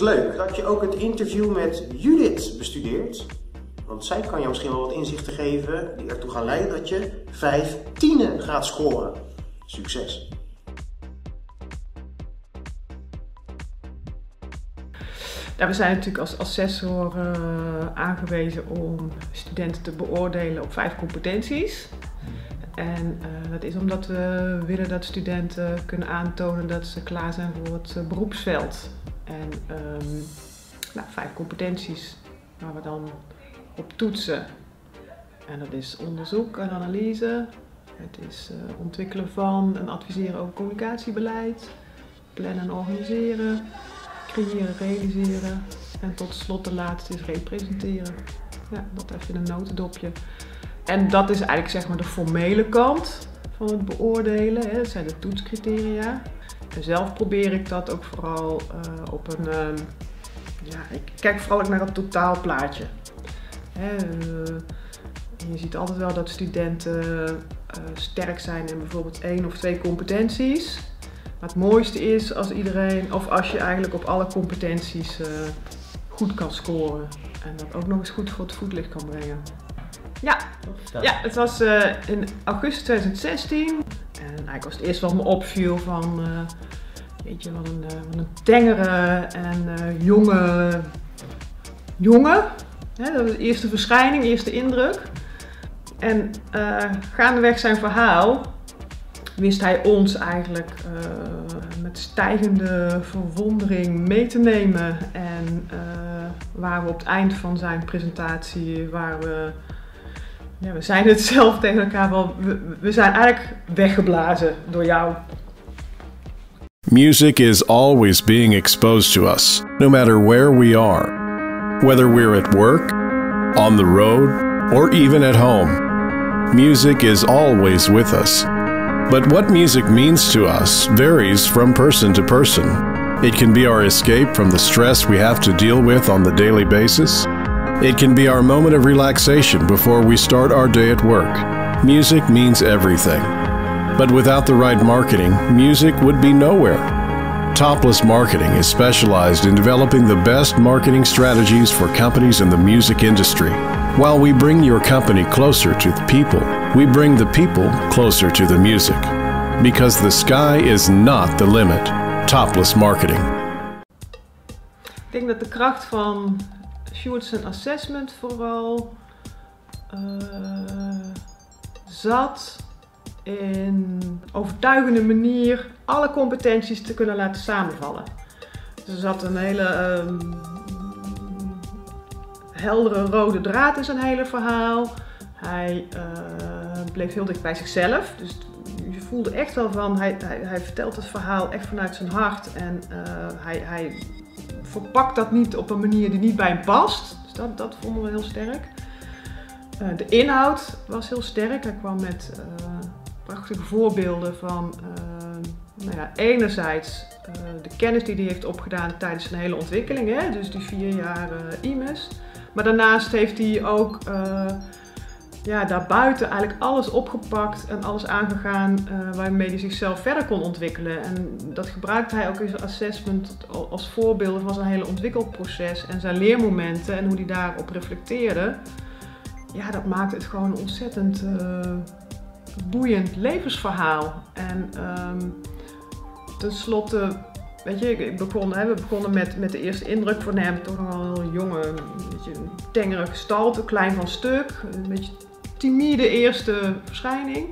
Leuk dat je ook het interview met Judith bestudeert. Want zij kan je misschien wel wat inzichten geven die ertoe gaan leiden dat je vijf tienen gaat scoren. Succes! we zijn natuurlijk als assessor uh, aangewezen om studenten te beoordelen op vijf competenties. En uh, dat is omdat we willen dat studenten kunnen aantonen dat ze klaar zijn voor het uh, beroepsveld. En um, nou, vijf competenties waar we dan op toetsen. En dat is onderzoek en analyse. Het is uh, ontwikkelen van en adviseren over communicatiebeleid. Plannen en organiseren. Creëren, realiseren. En tot slot de laatste is representeren. Ja, dat even een notendopje. En dat is eigenlijk zeg maar de formele kant van het beoordelen. Hè. Dat zijn de toetscriteria. Zelf probeer ik dat ook vooral uh, op een. Uh, ja, ik kijk vooral naar het totaalplaatje. Hè, uh, je ziet altijd wel dat studenten sterk zijn in bijvoorbeeld één of twee competenties. Maar het mooiste is als iedereen, of als je eigenlijk op alle competenties goed kan scoren. En dat ook nog eens goed voor het voetlicht kan brengen. Ja, ja het was in augustus 2016. Eigenlijk was het eerste wat me opviel van, uh, weet je, wat een, uh, wat een tengere en jonge jongen. dat was de eerste verschijning, eerste indruk. En gaandeweg zijn verhaal wist hij ons eigenlijk met stijgende verwondering mee te nemen. En waar we op het eind van zijn presentatie, waar we ja, we zijn het zelf tegen elkaar wel. We, we zijn eigenlijk weggeblazen door jou. Music is always being exposed to us, no matter where we are. Whether we're at work, on the road, or even at home. Music is always with us. But what music means to us varies from person to person. It can be our escape from the stress we have to deal with on the daily basis. It can be our moment of relaxation before we start our day at work. Music means everything. But without the right marketing, music would be nowhere. Topless Marketing is specialized in developing the best marketing strategies for companies in the music industry. While we bring your company closer to the people, we bring the people closer to the music. Because the sky is not the limit. Topless Marketing. Ik denk dat de kracht van Schuurt's assessment vooral uh, zat in overtuigende manier alle competenties te kunnen laten samenvallen. Dus er zat een hele um, heldere rode draad in zijn hele verhaal. Hij uh, bleef heel dicht bij zichzelf. Dus je voelde echt wel van, hij, hij, vertelt het verhaal echt vanuit zijn hart. En uh, hij, hij verpakt dat niet op een manier die niet bij hem past. Dus dat, dat vonden we heel sterk. Uh, de inhoud was heel sterk. Hij kwam met uh, prachtige voorbeelden van, uh, nou ja, enerzijds de kennis die hij heeft opgedaan tijdens zijn hele ontwikkeling, hè? dus die vier jaar IMES. Maar daarnaast heeft hij ook ja, daarbuiten eigenlijk alles opgepakt en alles aangegaan uh, waarmee hij zichzelf verder kon ontwikkelen. En dat gebruikte hij ook in zijn assessment als voorbeelden van zijn hele ontwikkelproces en zijn leermomenten en hoe hij daarop reflecteerde. Ja, dat maakte het gewoon een ontzettend uh, boeiend levensverhaal. En um, tenslotte, weet je, ik begon, we begonnen met, met de eerste indruk van hem, toch nog wel een jonge, een beetje tengere gestalte, klein van stuk, een beetje timide eerste verschijning.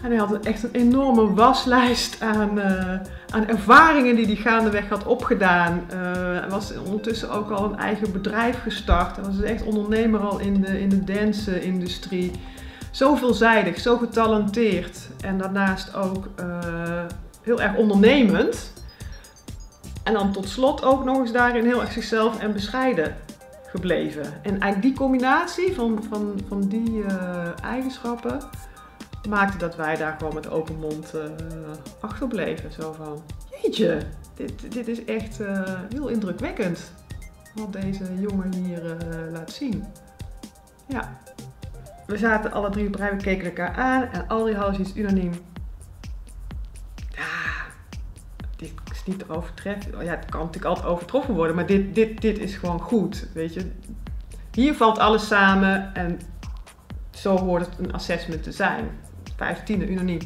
Hij had echt een enorme waslijst aan, uh, aan ervaringen die hij gaandeweg had opgedaan. Uh, hij was ondertussen ook al een eigen bedrijf gestart. Hij was echt ondernemer al in de, in de dance-industrie. Zo veelzijdig, zo getalenteerd. En daarnaast ook uh, heel erg ondernemend. En dan tot slot ook nog eens daarin heel erg zichzelf en bescheiden gebleven. En eigenlijk die combinatie van, van, van die uh, eigenschappen maakte dat wij daar gewoon met open mond uh, achter bleven. Zo van, jeetje, dit, dit is echt uh, heel indrukwekkend wat deze jongen hier laat zien. Ja, we zaten alle drie op rij, we keken elkaar aan en al die hadden iets unaniem. Niet te overtreffen. Ja, het kan natuurlijk altijd overtroffen worden, maar dit, dit, dit is gewoon goed. Weet je. Hier valt alles samen en zo hoort het een assessment te zijn. 15 unaniem.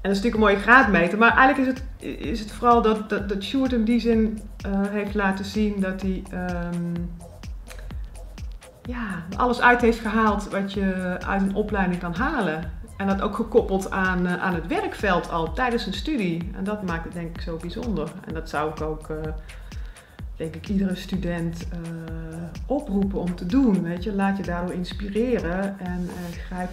En dat is natuurlijk een mooie graadmeter, maar eigenlijk is het, is het vooral dat, dat, dat Sjoerd in die zin uh, heeft laten zien dat hij um, ja, alles uit heeft gehaald wat je uit een opleiding kan halen. En dat ook gekoppeld aan, uh, aan het werkveld al tijdens een studie. En dat maakt het denk ik zo bijzonder. En dat zou ik ook, uh, denk ik, iedere student oproepen om te doen. Weet je? Laat je daardoor inspireren en grijp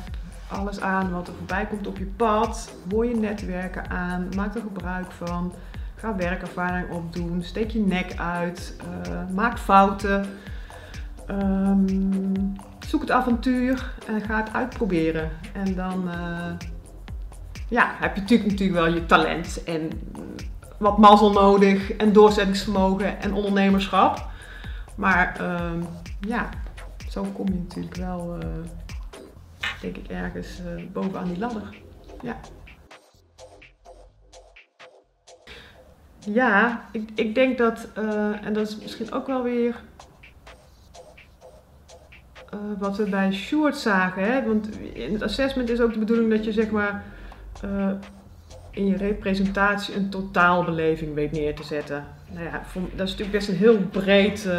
alles aan wat er voorbij komt op je pad. Hoor je netwerken aan, maak er gebruik van. Ga werkervaring opdoen, steek je nek uit, maak fouten. Um, zoek het avontuur en ga het uitproberen. En dan uh, ja, heb je natuurlijk, natuurlijk wel je talent en wat mazzel nodig en doorzettingsvermogen en ondernemerschap. Maar uh, ja, zo kom je natuurlijk wel uh, denk ik ergens uh, bovenaan die ladder. Ja. Ja, ik, ik denk dat, en dat is misschien ook wel weer uh, wat we bij Short zagen. Hè? Want in het assessment is ook de bedoeling dat je zeg maar in je representatie een totaalbeleving weet neer te zetten. Nou ja, dat is natuurlijk best een heel breed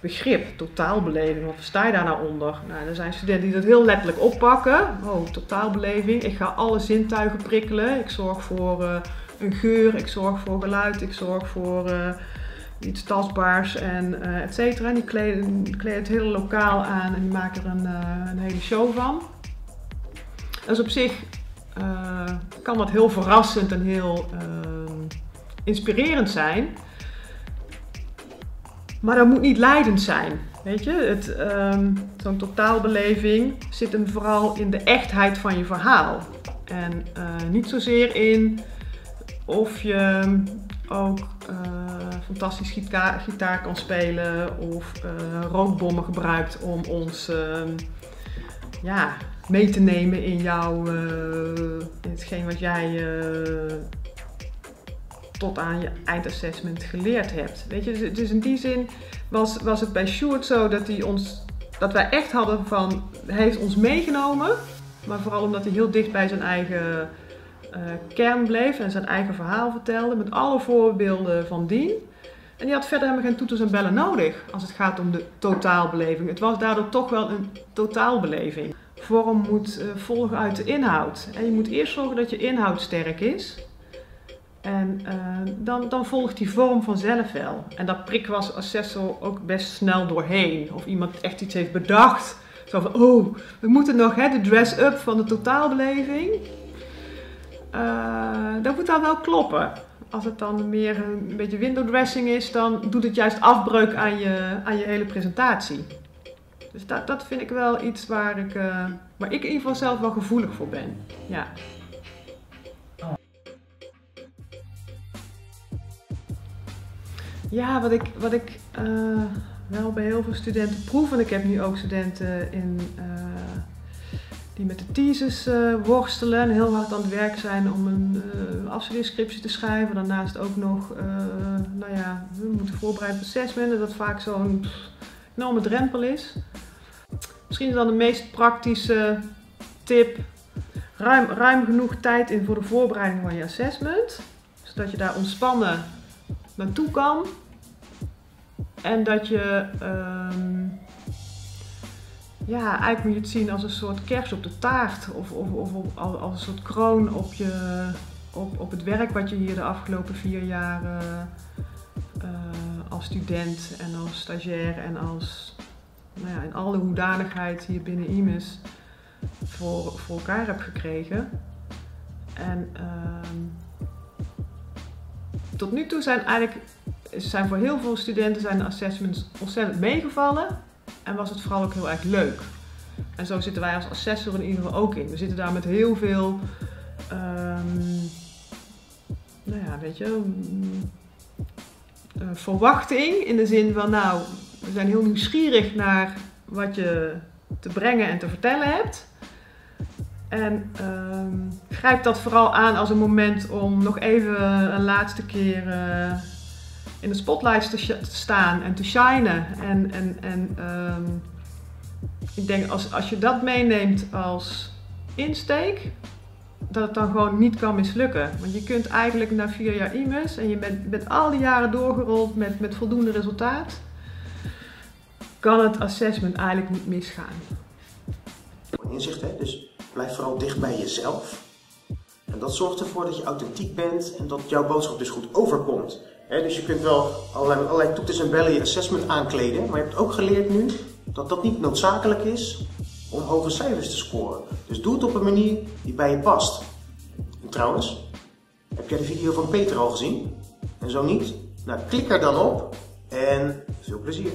begrip, totaalbeleving. Wat versta je daar nou onder? Nou, er zijn studenten die dat heel letterlijk oppakken. Oh, totaalbeleving. Ik ga alle zintuigen prikkelen. Ik zorg voor een geur, ik zorg voor geluid, ik zorg voor iets tastbaars en uh, et cetera. Die die kleden het hele lokaal aan en die maken er een, een hele show van. Dus op zich kan dat heel verrassend en heel inspirerend zijn. Maar dat moet niet leidend zijn. Weet je, um, zo'n totaalbeleving zit hem vooral in de echtheid van je verhaal. En uh, niet zozeer in of je ook uh, fantastisch gitaar, gitaar, kan spelen of uh, rookbommen gebruikt om ons ehm, ja, mee te nemen in jouw, in hetgeen wat jij tot aan je eindassessment geleerd hebt. Weet je, dus, dus in die zin was, was het bij Sjoerd zo dat, hij ons, dat wij echt hadden van, hij heeft ons meegenomen, maar vooral omdat hij heel dicht bij zijn eigen kern bleef en zijn eigen verhaal vertelde, met alle voorbeelden van dien. En die had verder helemaal geen toeters en bellen nodig als het gaat om de totaalbeleving. Het was daardoor toch wel een totaalbeleving. Vorm moet uh, volgen uit de inhoud. En je moet eerst zorgen dat je inhoud sterk is. En uh, dan, dan volgt die vorm vanzelf wel. En dat prik was assessor ook best snel doorheen. Of iemand echt iets heeft bedacht. Zo van, oh, we moeten nog hè, de dress-up van de totaalbeleving. Uh, dat moet dan wel kloppen. Als het dan meer een beetje window dressing is, dan doet het juist afbreuk aan je, aan je hele presentatie. Dus dat, dat vind ik wel iets waar ik, uh, waar ik in ieder geval zelf wel gevoelig voor ben. Ja. Ja, wat ik, wat ik uh, wel bij heel veel studenten proef, en ik heb nu ook studenten in, uh, die met de thesis uh, worstelen en heel hard aan het werk zijn om een afstudeerscriptie te schrijven. Daarnaast ook nog, nou ja, we moeten voorbereiden op assessment, dat vaak zo'n enorme drempel is. Misschien is dan de meest praktische tip, ruim, ruim genoeg tijd in voor de voorbereiding van je assessment. Zodat je daar ontspannen naartoe kan. En dat je, um, ja, eigenlijk moet je het zien als een soort kers op de taart. Of, of, of, als een soort kroon op, je, op, op het werk wat je hier de afgelopen vier jaar uh, als student en als stagiair en als, nou ja, in alle hoedanigheid hier binnen IMES voor, voor elkaar hebt gekregen. En um, tot nu toe zijn eigenlijk zijn voor heel veel studenten zijn de assessments ontzettend meegevallen en was het vooral ook heel erg leuk. En zo zitten wij als assessor in ieder geval ook in. We zitten daar met heel veel, um, nou ja, weet je, um, uh, verwachting in de zin van, nou, we zijn heel nieuwsgierig naar wat je te brengen en te vertellen hebt. En ehm, grijp dat vooral aan als een moment om nog even een laatste keer uh, in de spotlights te, staan en te shinen. En, en, en ehm, ik denk als, als je dat meeneemt als insteek, dat het dan gewoon niet kan mislukken. Want je kunt eigenlijk na vier jaar IMES en je bent, bent al die jaren doorgerold met, met voldoende resultaat, kan het assessment eigenlijk niet misgaan. Inzicht, hè? dus blijf vooral dicht bij jezelf. En dat zorgt ervoor dat je authentiek bent en dat jouw boodschap dus goed overkomt. Dus je kunt wel allerlei, allerlei en bellen je assessment aankleden, maar je hebt ook geleerd nu dat dat niet noodzakelijk is om hoge cijfers te scoren. Dus doe het op een manier die bij je past. En trouwens, heb jij de video van Peter al gezien? En zo niet? Nou, klik er dan op en veel plezier.